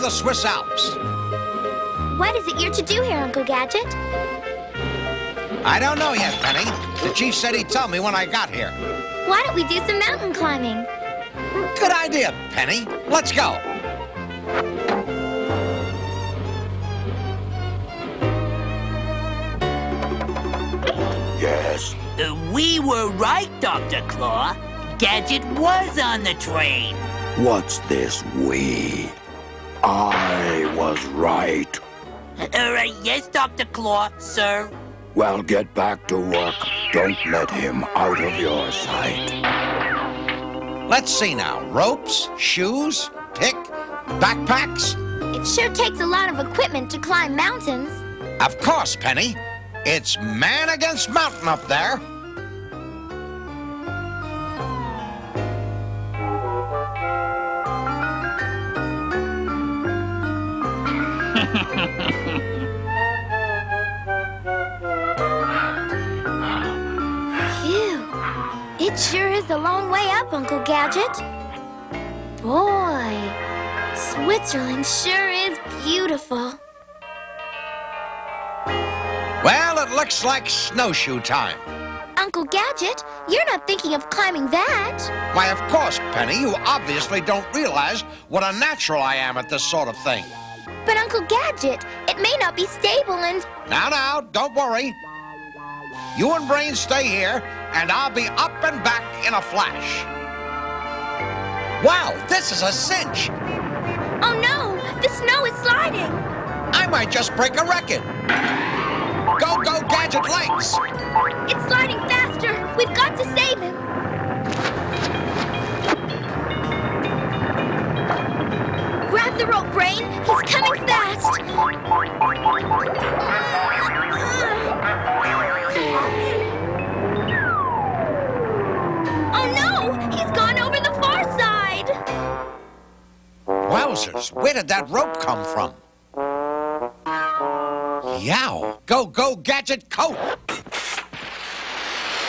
of the Swiss Alps. What is it you're to do here, Uncle Gadget? I don't know yet, Penny. The chief said he'd tell me when I got here. Why don't we do some mountain climbing? Good idea, Penny. Let's go. Yes. Uh, we were right, Dr. Claw. Gadget was on the train. What's this we? I was right. Uh, uh, yes, Dr. Claw, sir. Well, get back to work. Don't let him out of your sight. Let's see now. Ropes, shoes, pick, backpacks. It sure takes a lot of equipment to climb mountains. Of course, Penny. It's man against mountain up there. Sure is a long way up, Uncle Gadget. Boy, Switzerland sure is beautiful. Well, it looks like snowshoe time. Uncle Gadget, you're not thinking of climbing that. Why, of course, Penny. You obviously don't realize what a natural I am at this sort of thing. But Uncle Gadget, it may not be stable and... Now, now, don't worry. You and Brain stay here, and I'll be up and back in a flash. Wow, this is a cinch. Oh no, the snow is sliding. I might just break a record. Go, go, Gadget legs. It's sliding faster. We've got to save him. Grab the rope, Brain. He's coming fast. Where did that rope come from? Yow! Go, go, Gadget coat!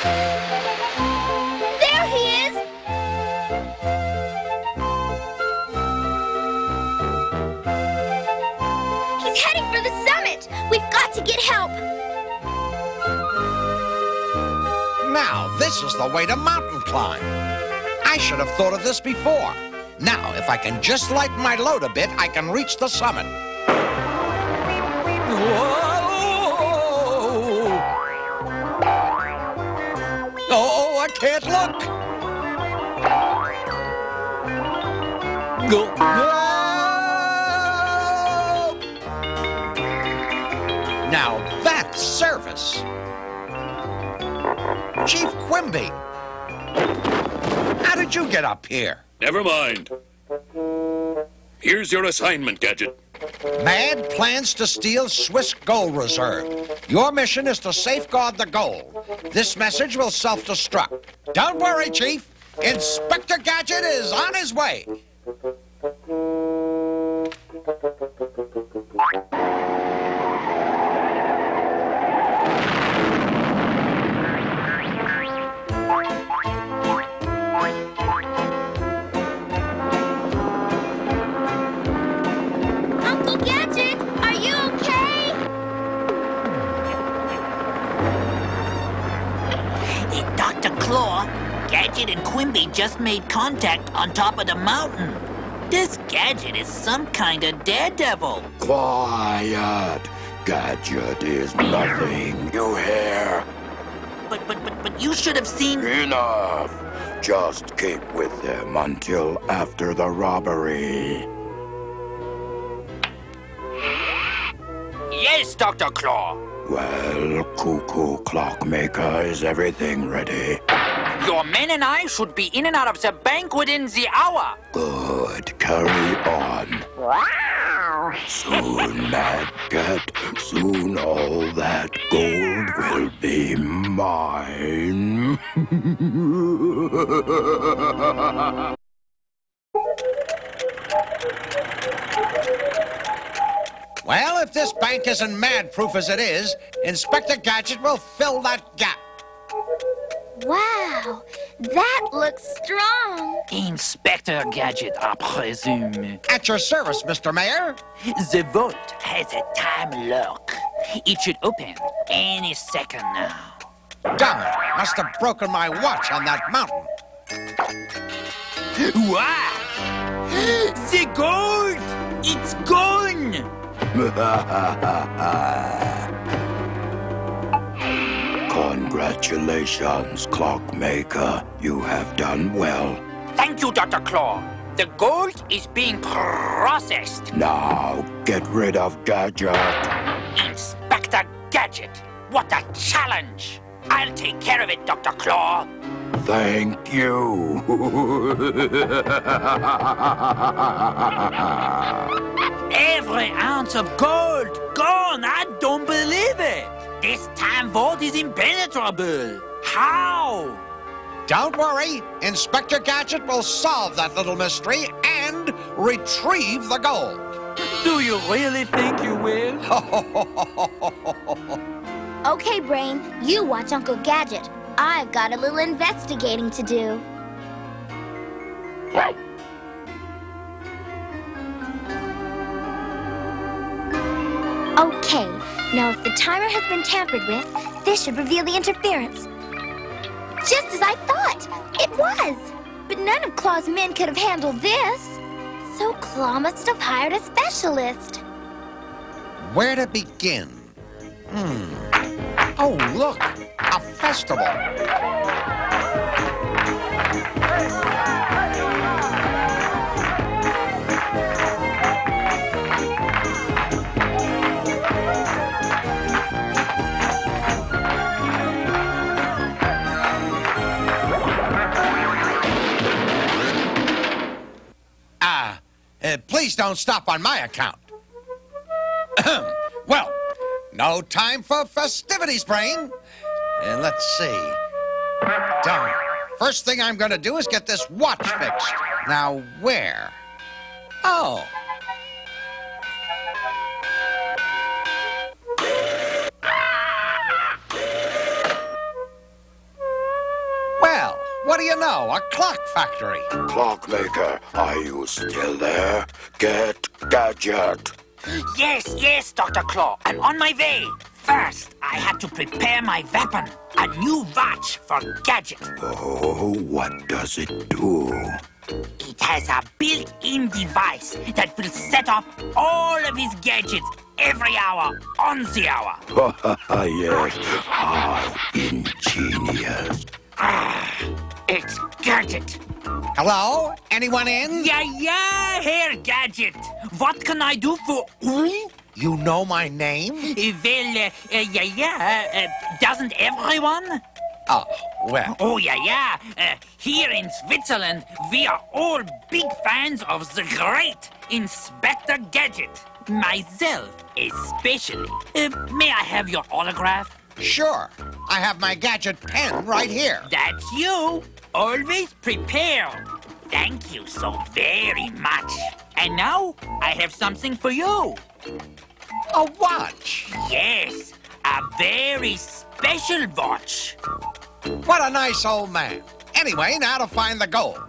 There he is. He's heading for the summit. We've got to get help. Now, this is the way to mountain climb. I should have thought of this before. Now, if I can just lighten my load a bit, I can reach the summit. Whoa! Oh, I can't look. Go. No! Now that's service. Chief Quimby, how did you get up here? Never mind. Here's your assignment, Gadget. Mad plans to steal Swiss gold reserve. Your mission is to safeguard the gold. This message will self-destruct. Don't worry, Chief. Inspector Gadget is on his way. Made contact on top of the mountain. This Gadget is some kind of daredevil. Quiet. Gadget is nothing, you hear? But, but, but, but you should have seen... Enough. Just keep with them until after the robbery. Yes, Dr. Claw. Well, Cuckoo Clockmaker, is everything ready? Your men and I should be in and out of the bank within the hour. Good. Carry on. Soon, Mad Cat, soon all that gold will be mine. Well, if this bank isn't mad-proof as it is, Inspector Gadget will fill that gap. Wow, that looks strong. Inspector Gadget, I presume. At your service, Mr. Mayor. The vault has a time lock. It should open any second now. Darn, must have broken my watch on that mountain. What? The gold! It's gone! Congratulations, Clockmaker. You have done well. Thank you, Dr. Claw. The gold is being processed. Now, get rid of Gadget. Inspector Gadget, what a challenge! I'll take care of it, Dr. Claw. Thank you. Every ounce of gold gone. I don't believe it. This time vault is impenetrable. How? Don't worry, Inspector Gadget will solve that little mystery and retrieve the gold. Do you really think you will? Okay, Brain, you watch Uncle Gadget. I've got a little investigating to do. Okay, now if the timer has been tampered with, this should reveal the interference. Just as I thought! It was! But none of Claw's men could have handled this. So Claw must have hired a specialist. Where to begin? Hmm. Oh, look, a festival. Please don't stop on my account. Well, no time for festivities, Brain. And let's see. Darn. First thing I'm going to do is get this watch fixed. Now, where? Oh. Well, what do you know? A clock factory. Clockmaker, are you still there? Get Gadget. Yes, yes, Dr. Claw. I'm on my way. First, I had to prepare my weapon. A new watch for Gadget. Oh, what does it do? It has a built-in device that will set off all of his gadgets every hour on the hour. yes, how ingenious. Ah, It's Gadget. Hello? Anyone in? Yeah, yeah, here, Gadget. What can I do for... you? You know my name? well, uh, uh, yeah, yeah. Uh, doesn't everyone? Oh, well. Oh, yeah, yeah. Uh, here in Switzerland, we are all big fans of the great Inspector Gadget. Myself, especially. Uh, may I have your autograph? Sure. I have my gadget pen right here. That's you. Always prepared. Thank you so very much. And now, I have something for you. A watch. Yes, a very special watch. What a nice old man. Anyway, now to find the gold.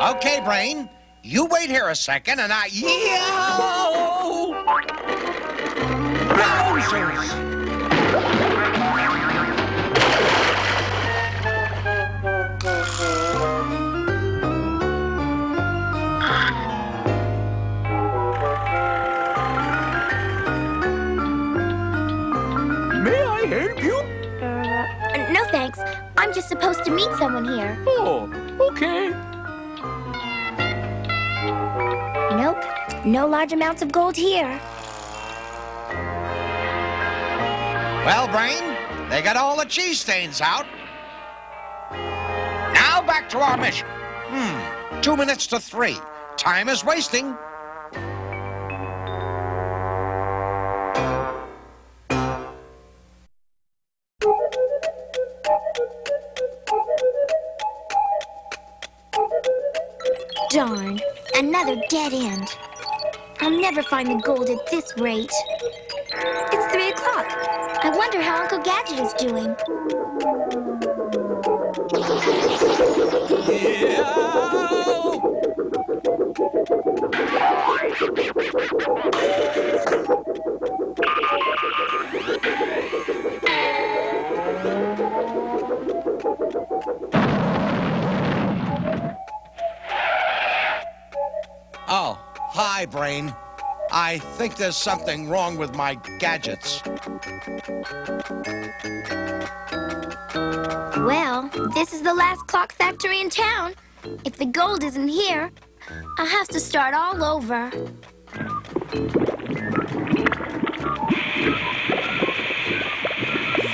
Okay, Brain. You wait here a second and I. Yo! Wowzers! I help you? Uh, no thanks. I'm just supposed to meet someone here. Oh, okay. Nope. No large amounts of gold here. Well, Brain, they got all the cheese stains out. Now back to our mission. Hmm, two minutes to three. Time is wasting. Dead end. I'll never find the gold at this rate. It's three o'clock. I wonder how Uncle Gadget is doing. Oh, hi, Brain. I think there's something wrong with my gadgets. Well, this is the last clock factory in town. If the gold isn't here, I'll have to start all over.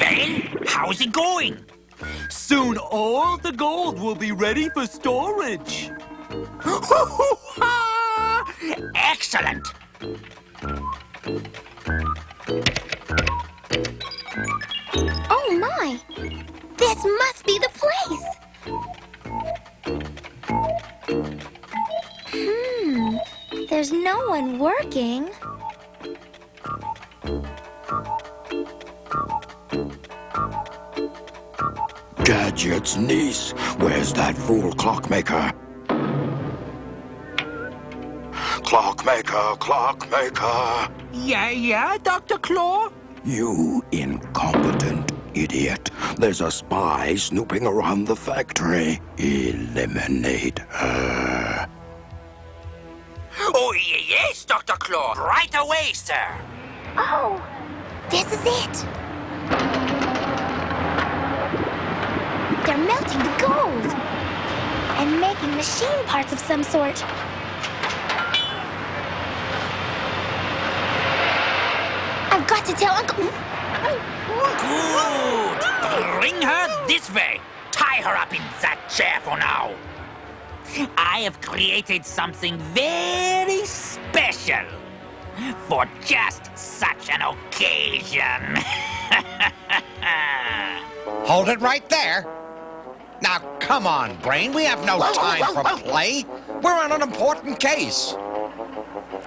Well, how's it going? Soon all the gold will be ready for storage. Excellent. Oh my! This must be the place! Hmm, there's no one working. Gadget's niece. Where's that fool clockmaker? Clockmaker, clockmaker. Yeah, yeah, Dr. Claw? You incompetent idiot. There's a spy snooping around the factory. Eliminate her. Oh, yes, Dr. Claw. Right away, sir. Oh, this is it! They're melting the gold and making machine parts of some sort. Got to tell Uncle. Good. Bring her this way. Tie her up in that chair for now. I have created something very special for just such an occasion. Hold it right there. Now, come on, Brain. We have no time for play. We're on an important case.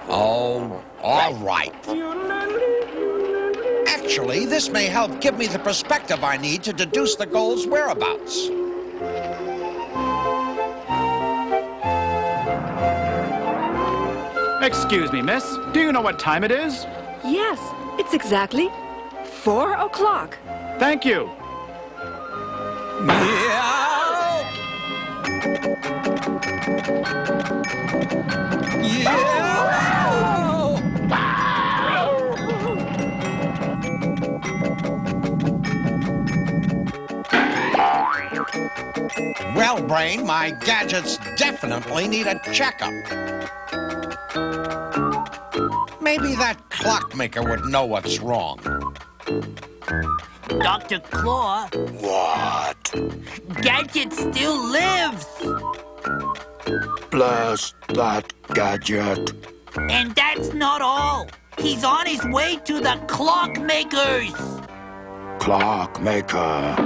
Oh, all right. Actually, this may help give me the perspective I need to deduce the goal's whereabouts. Excuse me, miss. Do you know what time it is? Yes, it's exactly four o'clock. Thank you. Well, Brain, my gadgets definitely need a checkup. Maybe that clockmaker would know what's wrong. Dr. Claw, What? Gadget still lives. Bless that gadget. And that's not all. He's on his way to the clockmakers. Clockmaker.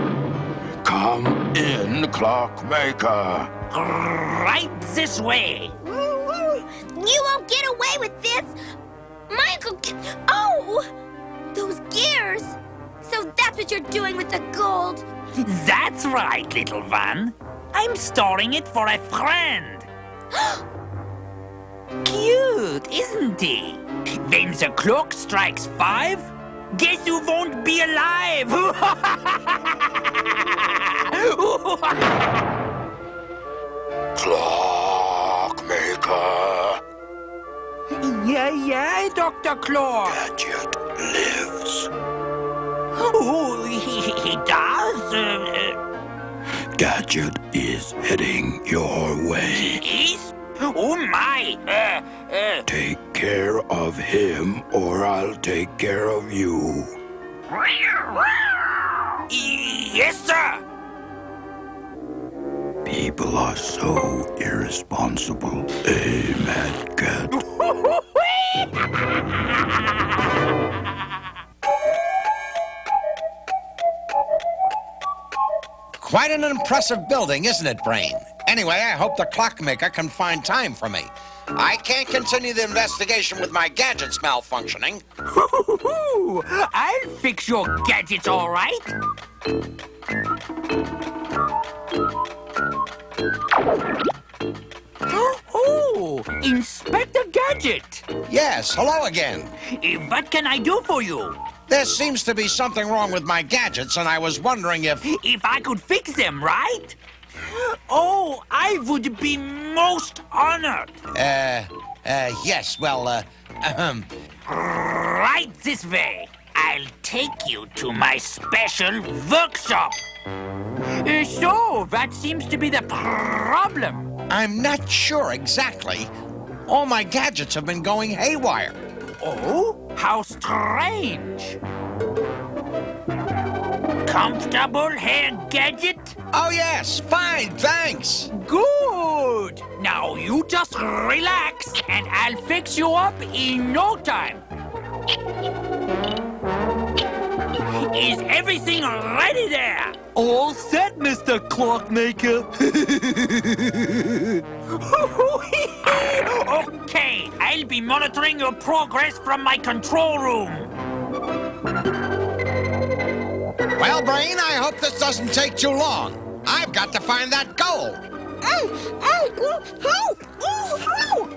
Come in, clockmaker. Right this way. You won't get away with this! My Uncle Oh! Those gears! So that's what you're doing with the gold! That's right, little one. I'm storing it for a friend. Cute, isn't he? When the clock strikes five, guess you won't be alive? Clockmaker. yeah, yeah, Dr. Claw. Gadget lives. Oh, he, he- he does? Uh, uh, Gadget is heading your way. is? Oh, my. Uh, uh, Take care of him, or I'll take care of you. yes, sir. People are so irresponsible. Eh, Mad Cat? Quite an impressive building, isn't it, Brain? Anyway, I hope the clockmaker can find time for me. I can't continue the investigation with my gadgets malfunctioning. I'll fix your gadgets, all right? Oh, Inspector Gadget! Yes, hello again. Eh, What can I do for you? There seems to be something wrong with my gadgets, and I was wondering if. If I could fix them, right? Oh, I would be most honored. Uh, uh, yes, well, uh, ahem. Right this way. I'll take you to my special workshop. Uh, so, that seems to be the problem. I'm not sure exactly. All my gadgets have been going haywire. Oh, how strange. Comfortable hair gadget? Oh, yes, fine, thanks. Good. Now you just relax and I'll fix you up in no time. Is everything ready there? All set, Mr. Clockmaker. okay, I'll be monitoring your progress from my control room. Well, Brain, I hope this doesn't take too long. I've got to find that gold. Oh, oh, oh, oh, oh. oh.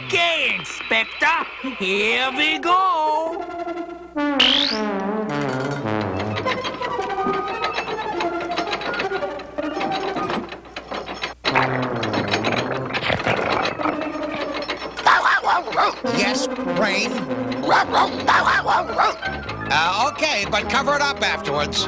okay, Inspector, here we go. Yes, Brain? Uh, okay, but cover it up afterwards.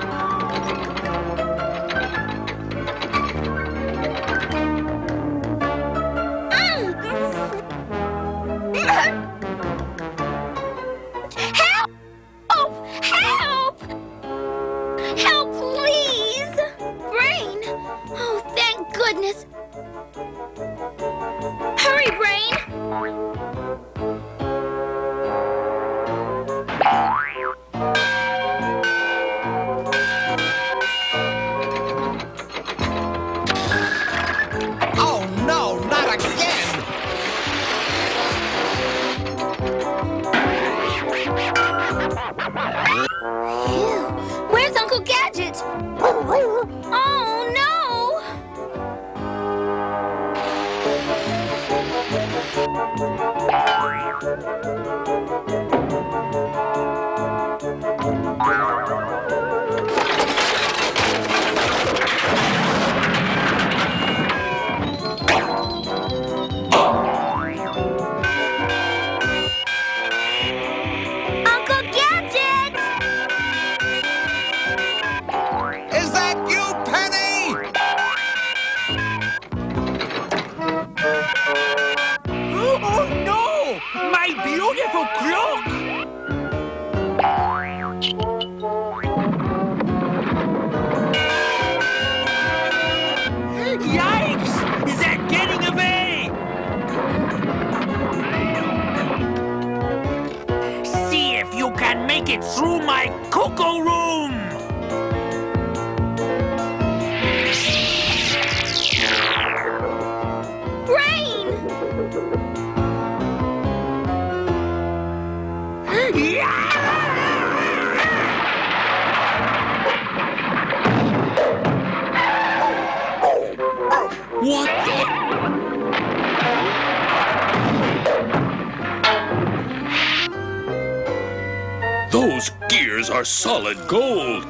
Those gears are solid gold.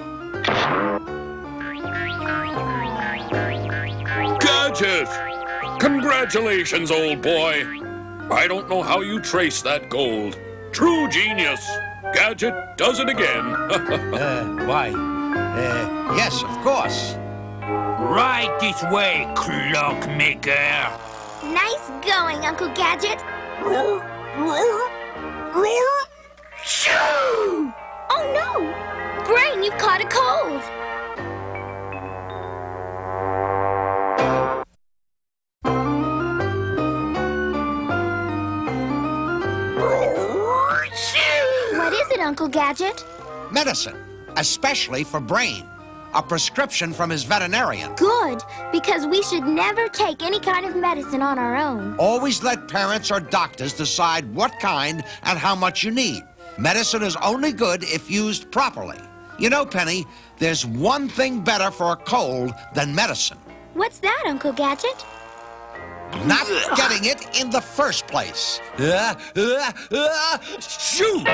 Gadget! Congratulations, old boy. I don't know how you trace that gold. True genius. Gadget does it again. Uh, why? Uh, yes, of course. Right this way, clockmaker! Nice going, Uncle Gadget. Oh no! Brain, you've caught a cold. What is it, Uncle Gadget? Medicine, especially for Brain. a prescription from his veterinarian. Good, because we should never take any kind of medicine on our own. Always let parents or doctors decide what kind and how much you need. Medicine is only good if used properly. You know, Penny, there's one thing better for a cold than medicine. What's that, Uncle Gadget? Not getting it in the first place. Uh, uh, uh, shoot!